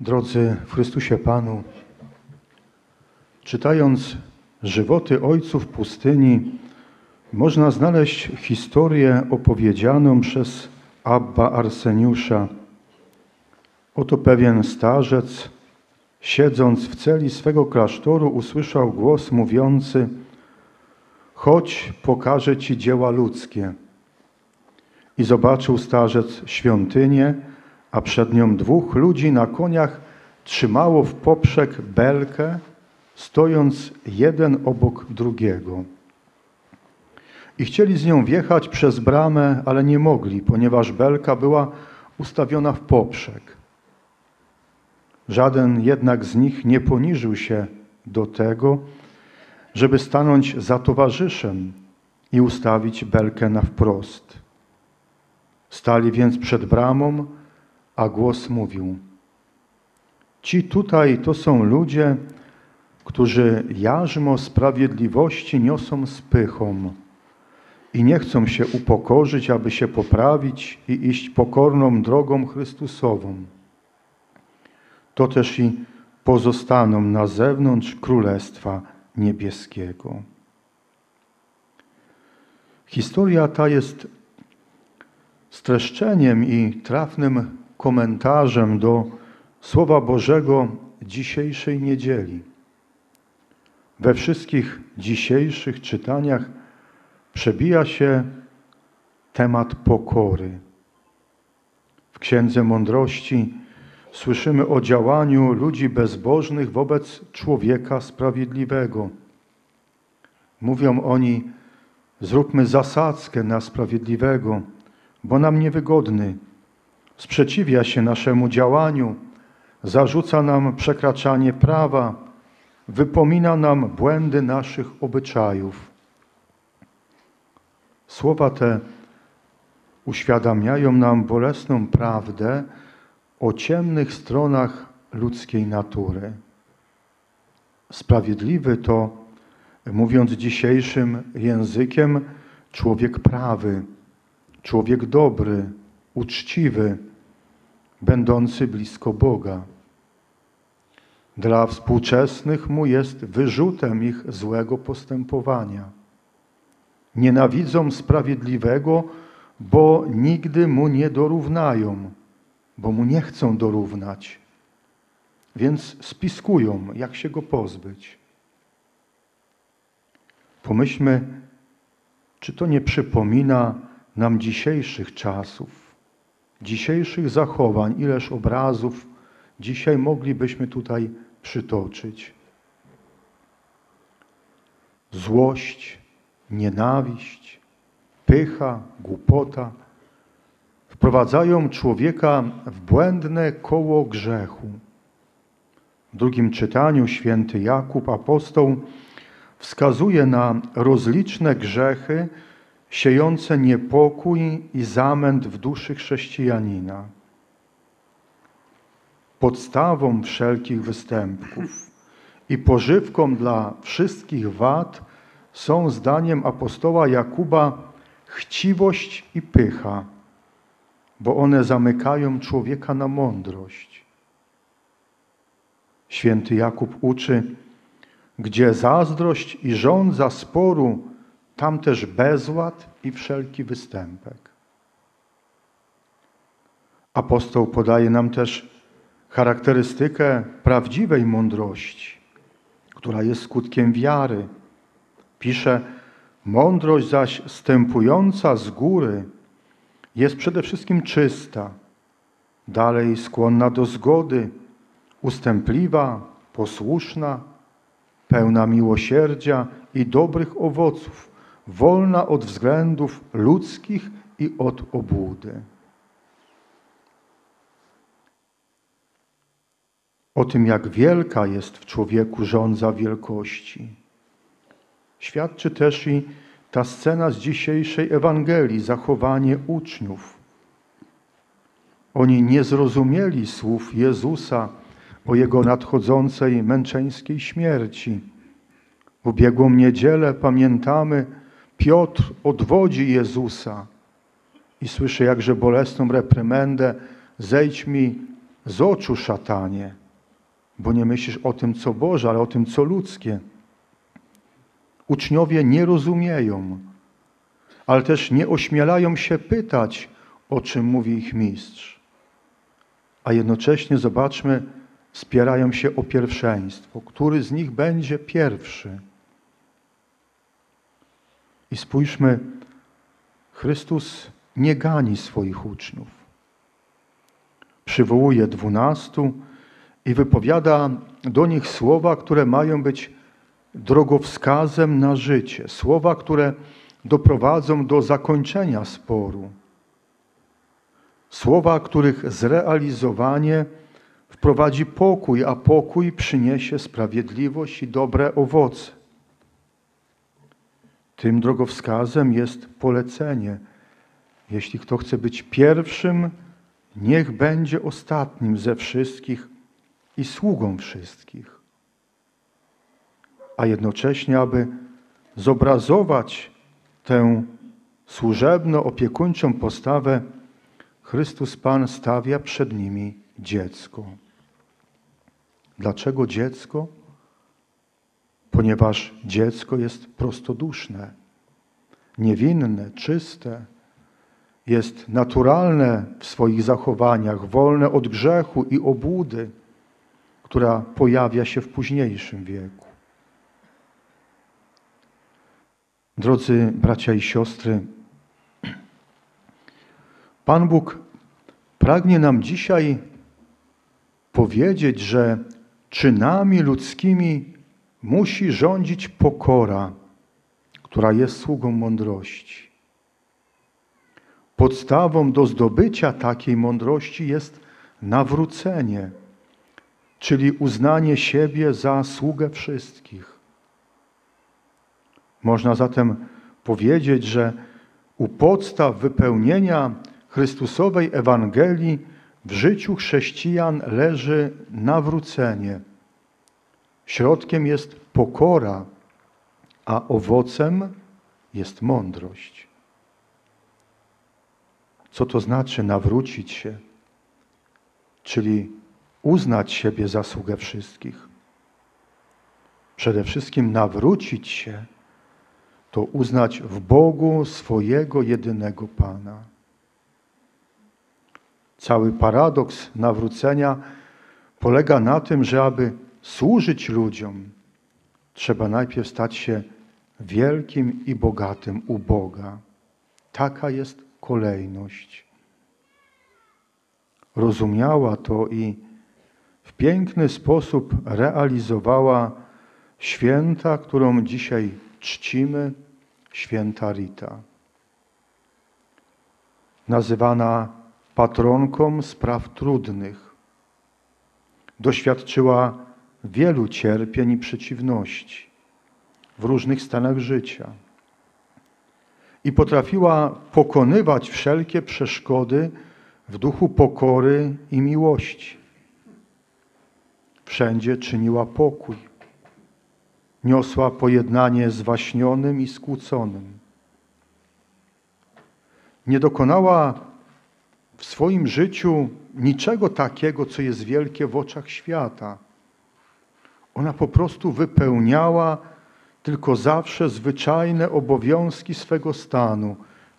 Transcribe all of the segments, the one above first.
Drodzy w Chrystusie Panu, czytając żywoty ojców pustyni, można znaleźć historię opowiedzianą przez Abba Arseniusza. Oto pewien starzec, siedząc w celi swego klasztoru, usłyszał głos mówiący: Chodź, pokażę ci dzieła ludzkie. I zobaczył starzec świątynię, a przed nią dwóch ludzi na koniach trzymało w poprzek belkę, stojąc jeden obok drugiego. I chcieli z nią wjechać przez bramę, ale nie mogli, ponieważ belka była ustawiona w poprzek. Żaden jednak z nich nie poniżył się do tego, żeby stanąć za towarzyszem i ustawić belkę na wprost. Stali więc przed bramą, a głos mówił: Ci tutaj to są ludzie, którzy jarzmo sprawiedliwości niosą z pychą i nie chcą się upokorzyć, aby się poprawić i iść pokorną drogą Chrystusową. To też i pozostaną na zewnątrz Królestwa Niebieskiego. Historia ta jest streszczeniem i trafnym komentarzem do Słowa Bożego dzisiejszej niedzieli. We wszystkich dzisiejszych czytaniach przebija się temat pokory. W Księdze Mądrości słyszymy o działaniu ludzi bezbożnych wobec człowieka sprawiedliwego. Mówią oni, zróbmy zasadzkę na sprawiedliwego, bo nam niewygodny, sprzeciwia się naszemu działaniu, zarzuca nam przekraczanie prawa, wypomina nam błędy naszych obyczajów. Słowa te uświadamiają nam bolesną prawdę o ciemnych stronach ludzkiej natury. Sprawiedliwy to, mówiąc dzisiejszym językiem, człowiek prawy, człowiek dobry, uczciwy, będący blisko Boga. Dla współczesnych mu jest wyrzutem ich złego postępowania. Nienawidzą sprawiedliwego, bo nigdy mu nie dorównają, bo mu nie chcą dorównać. Więc spiskują, jak się go pozbyć. Pomyślmy, czy to nie przypomina nam dzisiejszych czasów, dzisiejszych zachowań, ileż obrazów dzisiaj moglibyśmy tutaj przytoczyć. Złość, nienawiść, pycha, głupota wprowadzają człowieka w błędne koło grzechu. W drugim czytaniu święty Jakub, apostoł, wskazuje na rozliczne grzechy, siejące niepokój i zamęt w duszy chrześcijanina. Podstawą wszelkich występków i pożywką dla wszystkich wad są zdaniem apostoła Jakuba chciwość i pycha, bo one zamykają człowieka na mądrość. Święty Jakub uczy, gdzie zazdrość i żądza sporu tam też bezład i wszelki występek. Apostoł podaje nam też charakterystykę prawdziwej mądrości, która jest skutkiem wiary. Pisze, mądrość zaś stępująca z góry jest przede wszystkim czysta, dalej skłonna do zgody, ustępliwa, posłuszna, pełna miłosierdzia i dobrych owoców, wolna od względów ludzkich i od obłudy. O tym, jak wielka jest w człowieku żądza wielkości. Świadczy też i ta scena z dzisiejszej Ewangelii, zachowanie uczniów. Oni nie zrozumieli słów Jezusa o Jego nadchodzącej męczeńskiej śmierci. W ubiegłą niedzielę pamiętamy, Piotr odwodzi Jezusa i słyszy jakże bolesną reprymendę: Zejdź mi z oczu szatanie, bo nie myślisz o tym, co Boże, ale o tym, co ludzkie. Uczniowie nie rozumieją, ale też nie ośmielają się pytać, o czym mówi ich mistrz. A jednocześnie zobaczmy, spierają się o pierwszeństwo. Który z nich będzie pierwszy? I spójrzmy, Chrystus nie gani swoich uczniów. Przywołuje dwunastu i wypowiada do nich słowa, które mają być drogowskazem na życie, słowa, które doprowadzą do zakończenia sporu, słowa, których zrealizowanie wprowadzi pokój, a pokój przyniesie sprawiedliwość i dobre owoce. Tym drogowskazem jest polecenie. Jeśli kto chce być pierwszym, niech będzie ostatnim ze wszystkich i sługą wszystkich. A jednocześnie, aby zobrazować tę służebno-opiekuńczą postawę, Chrystus Pan stawia przed nimi dziecko. Dlaczego dziecko? Ponieważ dziecko jest prostoduszne, niewinne, czyste, jest naturalne w swoich zachowaniach, wolne od grzechu i obłudy, która pojawia się w późniejszym wieku. Drodzy bracia i siostry, Pan Bóg pragnie nam dzisiaj powiedzieć, że czynami ludzkimi musi rządzić pokora, która jest sługą mądrości. Podstawą do zdobycia takiej mądrości jest nawrócenie, czyli uznanie siebie za sługę wszystkich. Można zatem powiedzieć, że u podstaw wypełnienia Chrystusowej Ewangelii w życiu chrześcijan leży nawrócenie. Środkiem jest pokora, a owocem jest mądrość. Co to znaczy nawrócić się? Czyli uznać siebie za sługę wszystkich. Przede wszystkim nawrócić się to uznać w Bogu swojego jedynego Pana. Cały paradoks nawrócenia polega na tym, że aby służyć ludziom, trzeba najpierw stać się wielkim i bogatym u Boga. Taka jest kolejność. Rozumiała to i w piękny sposób realizowała święta, którą dzisiaj czcimy, święta Rita. Nazywana patronką spraw trudnych. Doświadczyła wielu cierpień i przeciwności w różnych stanach życia i potrafiła pokonywać wszelkie przeszkody w duchu pokory i miłości. Wszędzie czyniła pokój. Niosła pojednanie zwaśnionym i skłóconym. Nie dokonała w swoim życiu niczego takiego, co jest wielkie w oczach świata. Ona po prostu wypełniała tylko zawsze zwyczajne obowiązki swego stanu,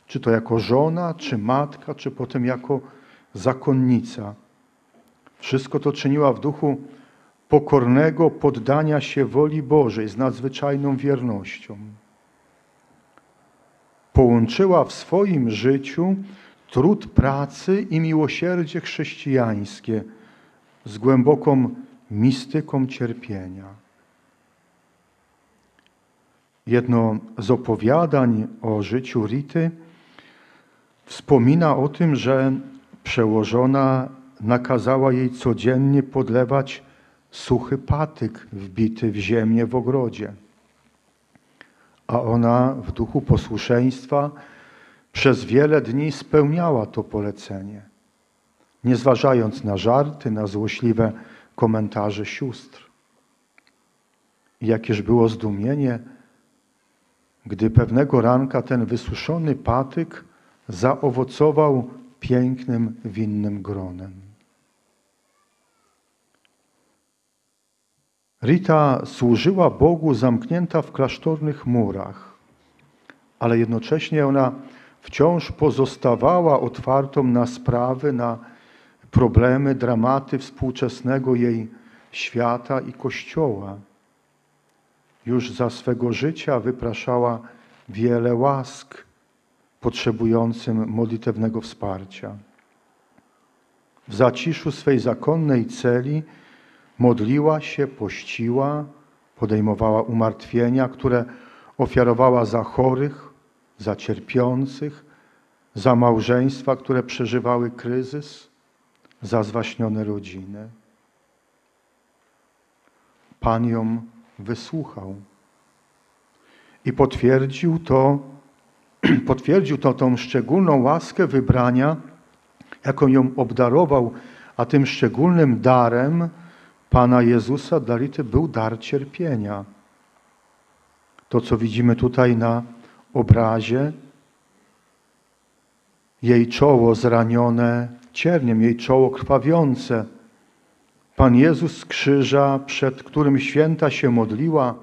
czy to jako żona, czy matka, czy potem jako zakonnica. Wszystko to czyniła w duchu pokornego poddania się woli Bożej z nadzwyczajną wiernością. Połączyła w swoim życiu trud pracy i miłosierdzie chrześcijańskie z głęboką mistyką cierpienia. Jedno z opowiadań o życiu Rity wspomina o tym, że przełożona nakazała jej codziennie podlewać suchy patyk wbity w ziemię w ogrodzie. A ona w duchu posłuszeństwa przez wiele dni spełniała to polecenie, nie zważając na żarty, na złośliwe Komentarze sióstr. Jakież było zdumienie, gdy pewnego ranka ten wysuszony patyk zaowocował pięknym winnym gronem. Rita służyła Bogu zamknięta w klasztornych murach, ale jednocześnie ona wciąż pozostawała otwartą na sprawy, na problemy, dramaty współczesnego jej świata i Kościoła. Już za swego życia wypraszała wiele łask potrzebującym modlitewnego wsparcia. W zaciszu swej zakonnej celi modliła się, pościła, podejmowała umartwienia, które ofiarowała za chorych, za cierpiących, za małżeństwa, które przeżywały kryzys, za zwaśnione rodziny. Pan ją wysłuchał i potwierdził to, potwierdził to tą szczególną łaskę wybrania, jaką ją obdarował, a tym szczególnym darem Pana Jezusa dla Rity był dar cierpienia. To, co widzimy tutaj na obrazie, jej czoło zranione cierniem, jej czoło krwawiące. Pan Jezus z krzyża, przed którym święta się modliła,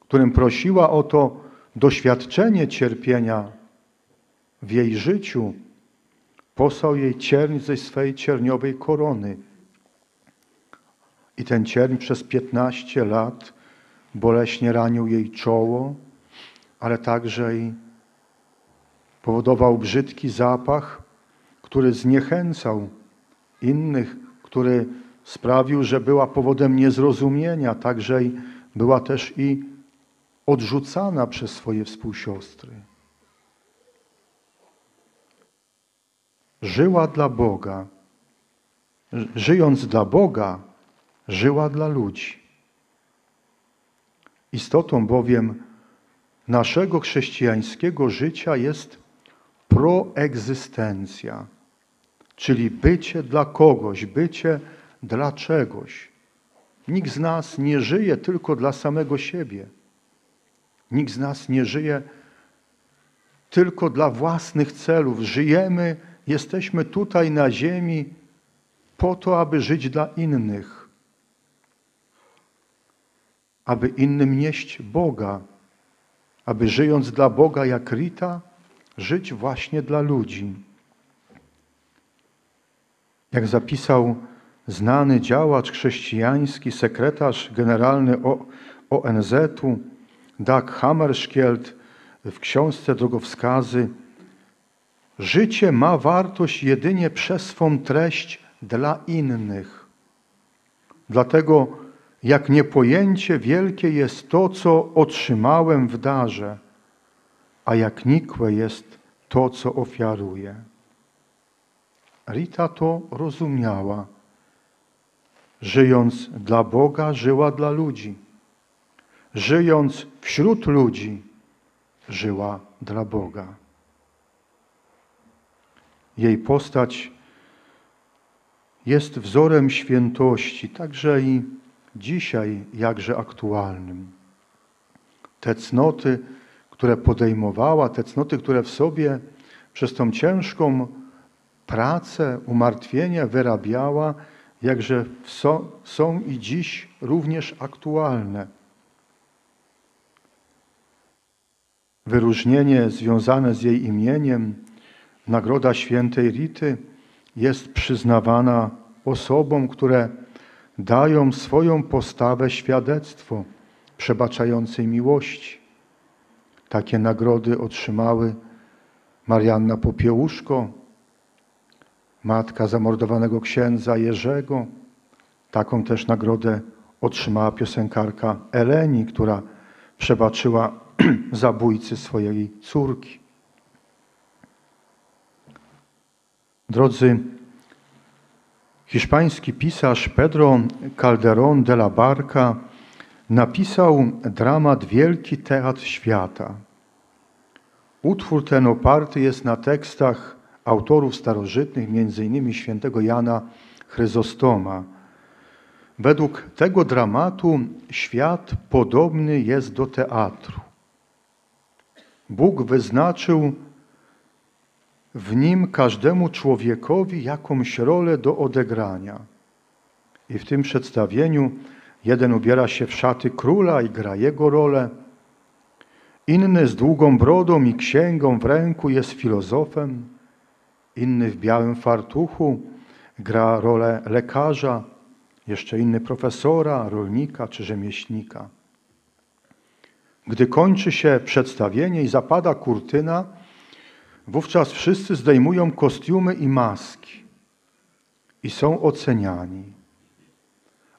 którym prosiła o to doświadczenie cierpienia w jej życiu, posłał jej cierń ze swej cierniowej korony. I ten cierń przez piętnaście lat boleśnie ranił jej czoło, ale także i powodował brzydki zapach, który zniechęcał innych, który sprawił, że była powodem niezrozumienia, także była też i odrzucana przez swoje współsiostry. Żyła dla Boga. Żyjąc dla Boga, żyła dla ludzi. Istotą bowiem naszego chrześcijańskiego życia jest proegzystencja, czyli bycie dla kogoś, bycie dla czegoś. Nikt z nas nie żyje tylko dla samego siebie. Nikt z nas nie żyje tylko dla własnych celów. Żyjemy, jesteśmy tutaj na ziemi po to, aby żyć dla innych, aby innym nieść Boga, aby żyjąc dla Boga jak Rita, żyć właśnie dla ludzi. Jak zapisał znany działacz chrześcijański, sekretarz generalny ONZ-u, Dag Hammarskjöld w książce Drogowskazy, życie ma wartość jedynie przez swą treść dla innych. Dlatego jak niepojęcie wielkie jest to, co otrzymałem w darze, a jak nikłe jest to, co ofiaruję. Rita to rozumiała. Żyjąc dla Boga, żyła dla ludzi. Żyjąc wśród ludzi, żyła dla Boga. Jej postać jest wzorem świętości, także i dzisiaj jakże aktualnym. Te cnoty, które podejmowała, te cnoty, które w sobie przez tą ciężką pracę, umartwienie wyrabiała, jakże są i dziś również aktualne. Wyróżnienie związane z jej imieniem, Nagroda Świętej Rity, jest przyznawana osobom, które dają swoją postawę świadectwo przebaczającej miłości. Takie nagrody otrzymały Marianna Popiełuszko, matka zamordowanego księdza Jerzego. Taką też nagrodę otrzymała piosenkarka Eleni, która przebaczyła zabójcy swojej córki. Drodzy, hiszpański pisarz Pedro Calderón de la Barca napisał dramat Wielki Teatr Świata. Utwór ten oparty jest na tekstach autorów starożytnych, m.in. świętego Jana Chryzostoma. Według tego dramatu świat podobny jest do teatru. Bóg wyznaczył w nim każdemu człowiekowi jakąś rolę do odegrania. I w tym przedstawieniu Jeden ubiera się w szaty króla i gra jego rolę. Inny z długą brodą i księgą w ręku jest filozofem. Inny w białym fartuchu gra rolę lekarza, jeszcze inny profesora, rolnika czy rzemieślnika. Gdy kończy się przedstawienie i zapada kurtyna, wówczas wszyscy zdejmują kostiumy i maski i są oceniani.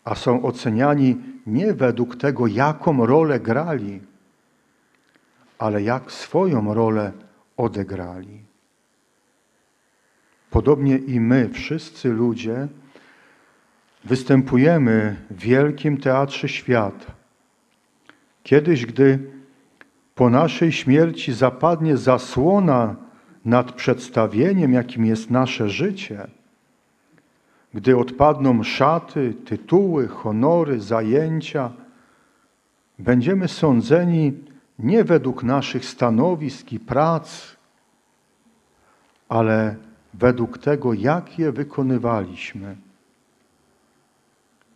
A są oceniani nie według tego, jaką rolę grali, ale jak swoją rolę odegrali. Podobnie i my, wszyscy ludzie, występujemy w wielkim teatrze świata. Kiedyś, gdy po naszej śmierci zapadnie zasłona nad przedstawieniem, jakim jest nasze życie, gdy odpadną szaty, tytuły, honory, zajęcia, będziemy sądzeni nie według naszych stanowisk i prac, ale według tego, jak je wykonywaliśmy.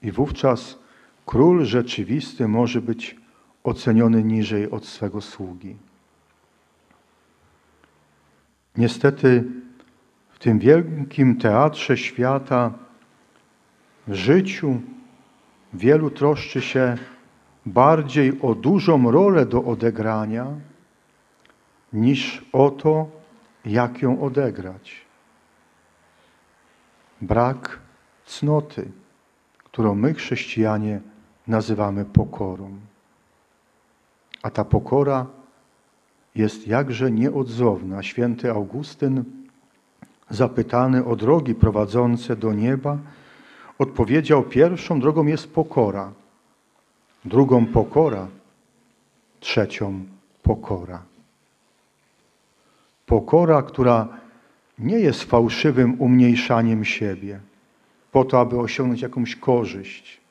I wówczas król rzeczywisty może być oceniony niżej od swego sługi. Niestety w tym wielkim teatrze świata, w życiu wielu troszczy się bardziej o dużą rolę do odegrania, niż o to, jak ją odegrać. Brak cnoty, którą my, chrześcijanie, nazywamy pokorą. A ta pokora jest jakże nieodzowna. Święty Augustyn, zapytany o drogi prowadzące do nieba, odpowiedział: Pierwszą drogą jest pokora, drugą pokora, trzecią pokora. Pokora, która nie jest fałszywym umniejszaniem siebie po to, aby osiągnąć jakąś korzyść,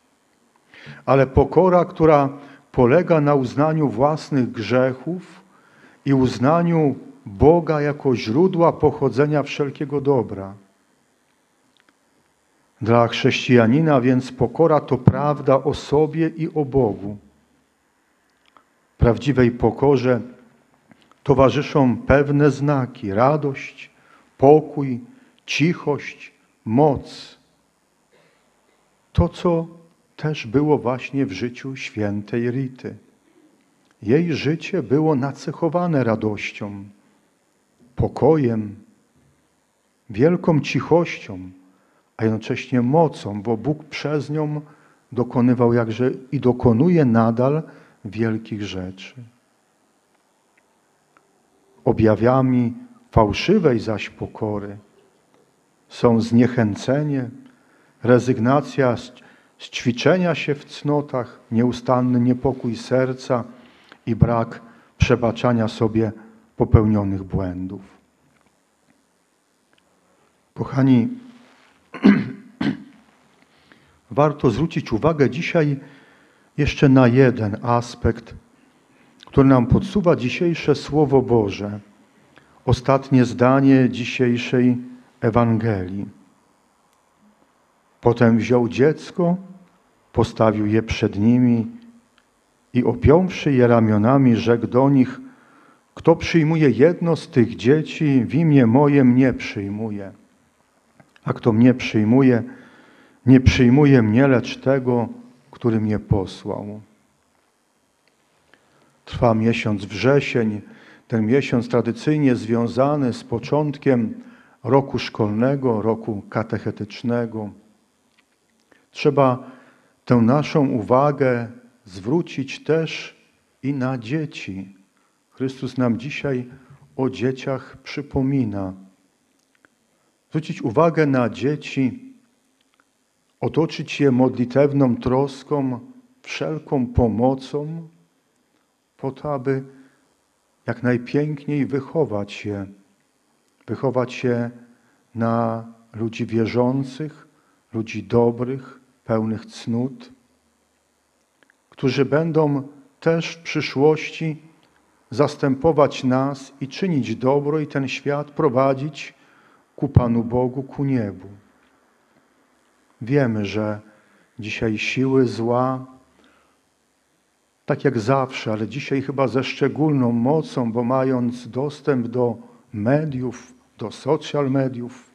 ale pokora, która polega na uznaniu własnych grzechów i uznaniu Boga jako źródła pochodzenia wszelkiego dobra. Dla chrześcijanina więc pokora to prawda o sobie i o Bogu. Prawdziwej pokorze towarzyszą pewne znaki: radość, pokój, cichość, moc. To, co też było właśnie w życiu świętej Rity. Jej życie było nacechowane radością, pokojem, wielką cichością, a jednocześnie mocą, bo Bóg przez nią dokonywał jakże i dokonuje nadal wielkich rzeczy. Objawiami fałszywej zaś pokory są zniechęcenie, rezygnacja z z ćwiczenia się w cnotach, nieustanny niepokój serca i brak przebaczania sobie popełnionych błędów. Kochani, warto zwrócić uwagę dzisiaj jeszcze na jeden aspekt, który nam podsuwa dzisiejsze Słowo Boże, ostatnie zdanie dzisiejszej Ewangelii. Potem wziął dziecko, postawił je przed nimi i opiąwszy je ramionami, rzekł do nich, kto przyjmuje jedno z tych dzieci, w imię moje mnie przyjmuje. A kto mnie przyjmuje, nie przyjmuje mnie, lecz tego, który mnie posłał. Trwa miesiąc wrzesień, ten miesiąc tradycyjnie związany z początkiem roku szkolnego, roku katechetycznego. Trzeba tę naszą uwagę zwrócić też i na dzieci. Chrystus nam dzisiaj o dzieciach przypomina. Zwrócić uwagę na dzieci, otoczyć je modlitewną troską, wszelką pomocą, po to, aby jak najpiękniej wychować je, wychować je na ludzi wierzących, ludzi dobrych, pełnych cnót, którzy będą też w przyszłości zastępować nas i czynić dobro i ten świat prowadzić ku Panu Bogu, ku niebu. Wiemy, że Dzisiaj siły zła, tak jak zawsze, ale dzisiaj chyba ze szczególną mocą, bo mając dostęp do mediów, do social mediów,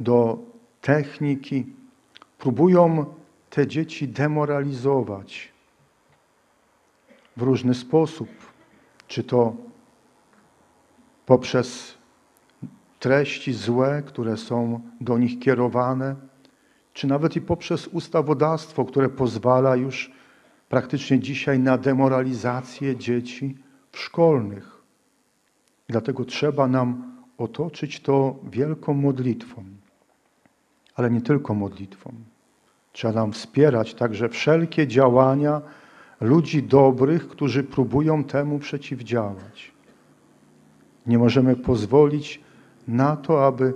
do techniki, próbują te dzieci demoralizować w różny sposób. Czy to poprzez treści złe, które są do nich kierowane, czy nawet i poprzez ustawodawstwo, które pozwala już praktycznie dzisiaj na demoralizację dzieci szkolnych. Dlatego trzeba nam otoczyć to wielką modlitwą, ale nie tylko modlitwą. Trzeba nam wspierać także wszelkie działania ludzi dobrych, którzy próbują temu przeciwdziałać. Nie możemy pozwolić na to, aby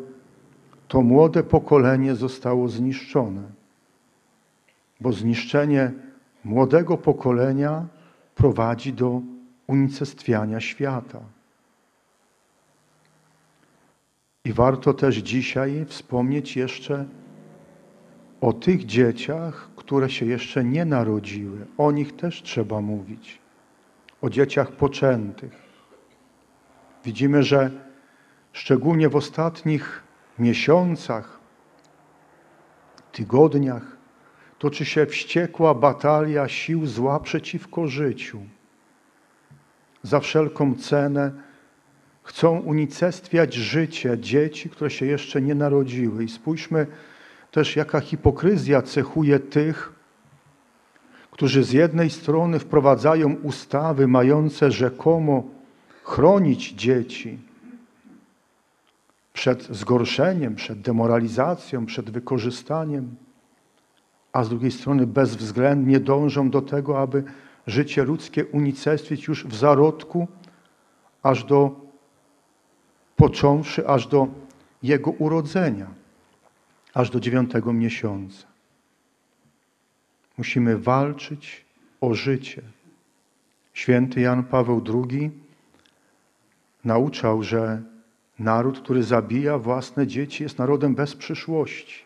to młode pokolenie zostało zniszczone, bo zniszczenie młodego pokolenia prowadzi do unicestwiania świata. I warto też dzisiaj wspomnieć jeszcze o tych dzieciach, które się jeszcze nie narodziły. O nich też trzeba mówić. O dzieciach poczętych. Widzimy, że szczególnie w ostatnich miesiącach, tygodniach toczy się wściekła batalia sił zła przeciwko życiu. Za wszelką cenę chcą unicestwiać życie dzieci, które się jeszcze nie narodziły. I spójrzmy też, jaka hipokryzja cechuje tych, którzy z jednej strony wprowadzają ustawy mające rzekomo chronić dzieci przed zgorszeniem, przed demoralizacją, przed wykorzystaniem, a z drugiej strony bezwzględnie dążą do tego, aby życie ludzkie unicestwić już w zarodku, aż do począwszy aż do jego urodzenia, aż do dziewiątego miesiąca. Musimy walczyć o życie. Święty Jan Paweł II nauczał, że naród, który zabija własne dzieci, jest narodem bez przyszłości.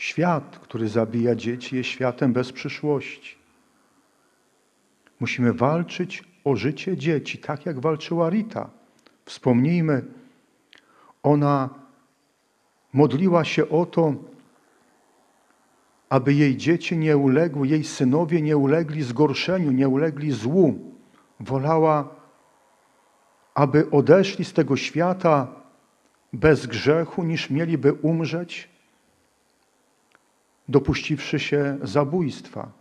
Świat, który zabija dzieci, jest światem bez przyszłości. Musimy walczyć o życie dzieci, tak jak walczyła Rita. Wspomnijmy, ona modliła się o to, aby jej dzieci nie uległy, jej synowie nie ulegli zgorszeniu, nie ulegli złu. Wolała, aby odeszli z tego świata bez grzechu, niż mieliby umrzeć, dopuściwszy się zabójstwa.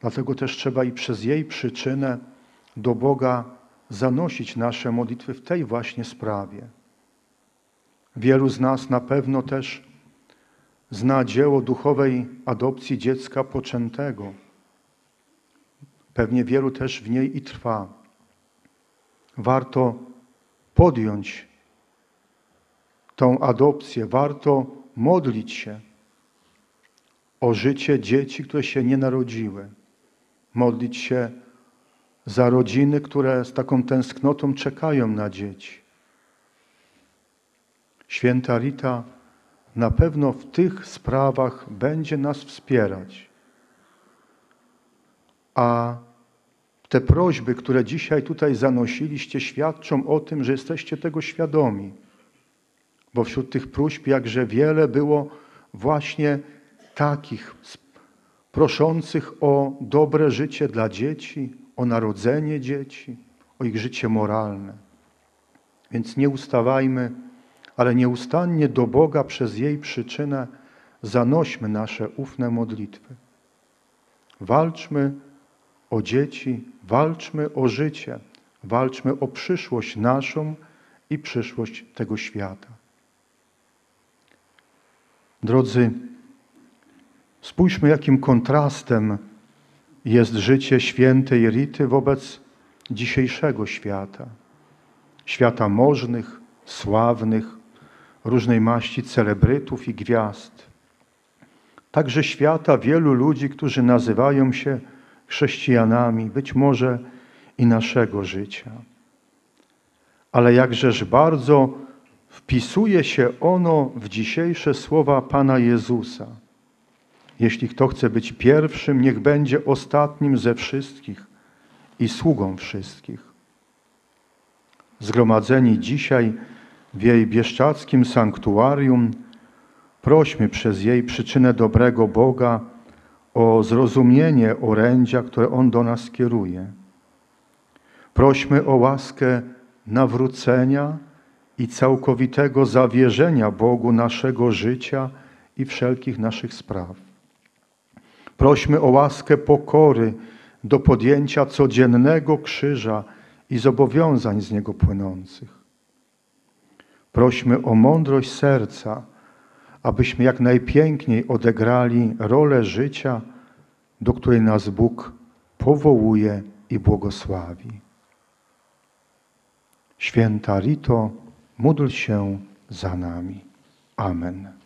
Dlatego też trzeba i przez jej przyczynę do Boga zanosić nasze modlitwy w tej właśnie sprawie. Wielu z nas na pewno też zna dzieło duchowej adopcji dziecka poczętego. Pewnie wielu też w niej i trwa. Warto podjąć tą adopcję, warto modlić się o życie dzieci, które się nie narodziły. Modlić się za rodziny, które z taką tęsknotą czekają na dzieci. Święta Rita na pewno w tych sprawach będzie nas wspierać. A te prośby, które dzisiaj tutaj zanosiliście, świadczą o tym, że jesteście tego świadomi. Bo wśród tych próśb jakże wiele było właśnie takich proszących o dobre życie dla dzieci, o narodzenie dzieci, o ich życie moralne. Więc nie ustawajmy, ale nieustannie do Boga przez jej przyczynę zanośmy nasze ufne modlitwy. Walczmy o dzieci, walczmy o życie, walczmy o przyszłość naszą i przyszłość tego świata. Drodzy, spójrzmy, jakim kontrastem jest życie świętej Rity wobec dzisiejszego świata. Świata możnych, sławnych, różnej maści celebrytów i gwiazd. Także świata wielu ludzi, którzy nazywają się chrześcijanami, być może i naszego życia. Ale jakżeż bardzo wpisuje się ono w dzisiejsze słowa Pana Jezusa. Jeśli kto chce być pierwszym, niech będzie ostatnim ze wszystkich i sługą wszystkich. Zgromadzeni dzisiaj w jej bieszczackim sanktuarium, prośmy przez jej przyczynę dobrego Boga o zrozumienie orędzia, które On do nas kieruje. Prośmy o łaskę nawrócenia i całkowitego zawierzenia Bogu naszego życia i wszelkich naszych spraw. Prośmy o łaskę pokory do podjęcia codziennego krzyża i zobowiązań z niego płynących. Prośmy o mądrość serca, abyśmy jak najpiękniej odegrali rolę życia, do której nas Bóg powołuje i błogosławi. Święta Rito, módl się za nami. Amen.